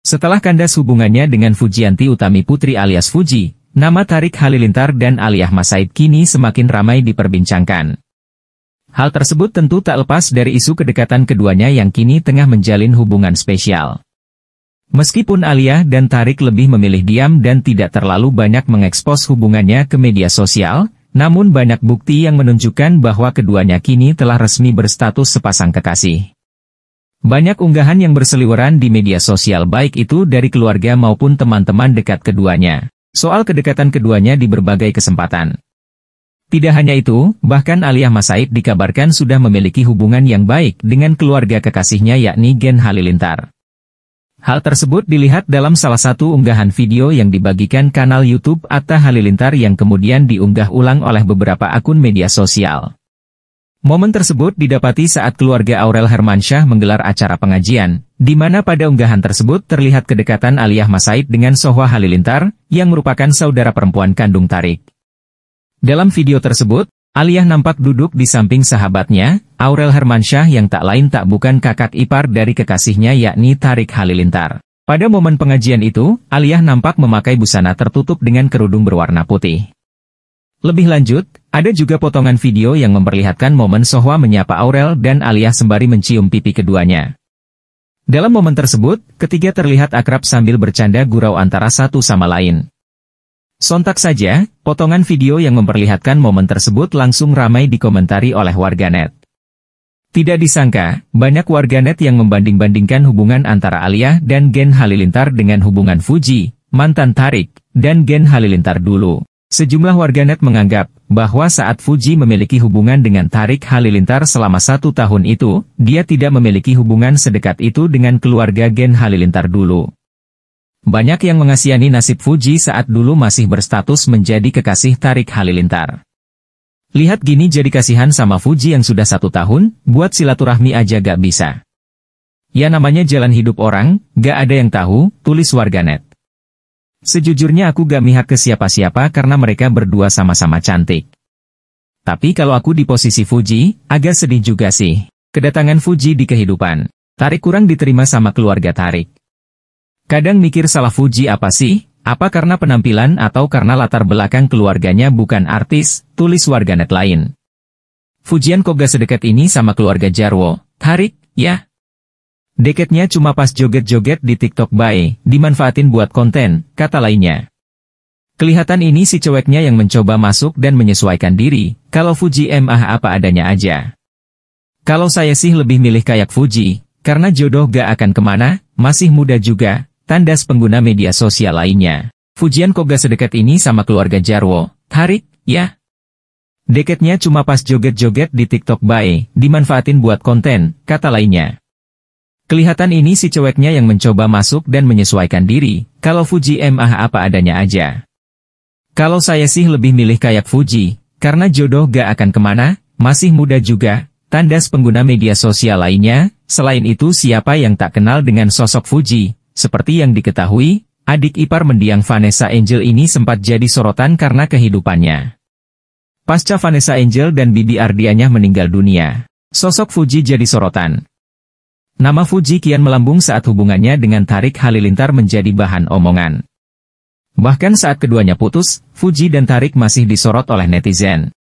Setelah kandas hubungannya dengan Fujianti Utami Putri alias Fuji, nama Tarik Halilintar dan Aliyah Masaid kini semakin ramai diperbincangkan. Hal tersebut tentu tak lepas dari isu kedekatan keduanya yang kini tengah menjalin hubungan spesial. Meskipun Aliyah dan Tarik lebih memilih diam dan tidak terlalu banyak mengekspos hubungannya ke media sosial, namun banyak bukti yang menunjukkan bahwa keduanya kini telah resmi berstatus sepasang kekasih. Banyak unggahan yang berseliweran di media sosial baik itu dari keluarga maupun teman-teman dekat keduanya. Soal kedekatan keduanya di berbagai kesempatan. Tidak hanya itu, bahkan Aliyah Masaid dikabarkan sudah memiliki hubungan yang baik dengan keluarga kekasihnya yakni Gen Halilintar. Hal tersebut dilihat dalam salah satu unggahan video yang dibagikan kanal YouTube Atta Halilintar yang kemudian diunggah ulang oleh beberapa akun media sosial. Momen tersebut didapati saat keluarga Aurel Hermansyah menggelar acara pengajian, di mana pada unggahan tersebut terlihat kedekatan Aliyah Masaid dengan Sohwa Halilintar, yang merupakan saudara perempuan kandung Tarik. Dalam video tersebut, Aliyah nampak duduk di samping sahabatnya, Aurel Hermansyah yang tak lain tak bukan kakak ipar dari kekasihnya yakni Tarik Halilintar. Pada momen pengajian itu, Aliyah nampak memakai busana tertutup dengan kerudung berwarna putih. Lebih lanjut, ada juga potongan video yang memperlihatkan momen Sohwa menyapa Aurel dan Alia sembari mencium pipi keduanya. Dalam momen tersebut, ketiga terlihat akrab sambil bercanda gurau antara satu sama lain. Sontak saja, potongan video yang memperlihatkan momen tersebut langsung ramai dikomentari oleh warganet. Tidak disangka, banyak warganet yang membanding-bandingkan hubungan antara Alia dan Gen Halilintar dengan hubungan Fuji, mantan Tarik, dan Gen Halilintar dulu. Sejumlah warganet menganggap bahwa saat Fuji memiliki hubungan dengan Tarik Halilintar selama satu tahun itu, dia tidak memiliki hubungan sedekat itu dengan keluarga Gen Halilintar dulu. Banyak yang mengasihani nasib Fuji saat dulu masih berstatus menjadi kekasih Tarik Halilintar. Lihat gini jadi kasihan sama Fuji yang sudah satu tahun, buat silaturahmi aja gak bisa. Ya namanya jalan hidup orang, gak ada yang tahu, tulis warganet. Sejujurnya aku gak mihak ke siapa-siapa karena mereka berdua sama-sama cantik. Tapi kalau aku di posisi Fuji, agak sedih juga sih. Kedatangan Fuji di kehidupan. Tarik kurang diterima sama keluarga Tarik. Kadang mikir salah Fuji apa sih? Apa karena penampilan atau karena latar belakang keluarganya bukan artis, tulis warganet lain. Fujian kok gak sedekat ini sama keluarga Jarwo, Tarik, ya? Deketnya cuma pas joget-joget di TikTok bae, dimanfaatin buat konten, kata lainnya. Kelihatan ini si ceweknya yang mencoba masuk dan menyesuaikan diri, kalau Fuji MAH apa adanya aja. Kalau saya sih lebih milih kayak Fuji, karena jodoh gak akan ke mana, masih muda juga, tandas pengguna media sosial lainnya. Fujian kok gak sedekat ini sama keluarga Jarwo, tarik, ya? Deketnya cuma pas joget-joget di TikTok bae, dimanfaatin buat konten, kata lainnya. Kelihatan ini si ceweknya yang mencoba masuk dan menyesuaikan diri, kalau Fuji MAH apa adanya aja. Kalau saya sih lebih milih kayak Fuji, karena jodoh gak akan ke mana, masih muda juga, tandas pengguna media sosial lainnya, selain itu siapa yang tak kenal dengan sosok Fuji, seperti yang diketahui, adik ipar mendiang Vanessa Angel ini sempat jadi sorotan karena kehidupannya. Pasca Vanessa Angel dan Bibi Ardianya meninggal dunia, sosok Fuji jadi sorotan. Nama Fuji kian melambung saat hubungannya dengan Tarik Halilintar menjadi bahan omongan. Bahkan saat keduanya putus, Fuji dan Tarik masih disorot oleh netizen.